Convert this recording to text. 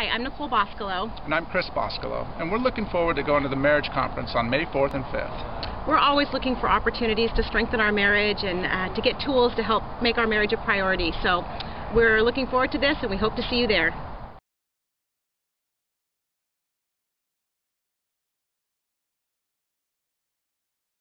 Hi, I'm Nicole Boscolo. And I'm Chris Boscolo. And we're looking forward to going to the marriage conference on May 4th and 5th. We're always looking for opportunities to strengthen our marriage and uh, to get tools to help make our marriage a priority. So we're looking forward to this and we hope to see you there.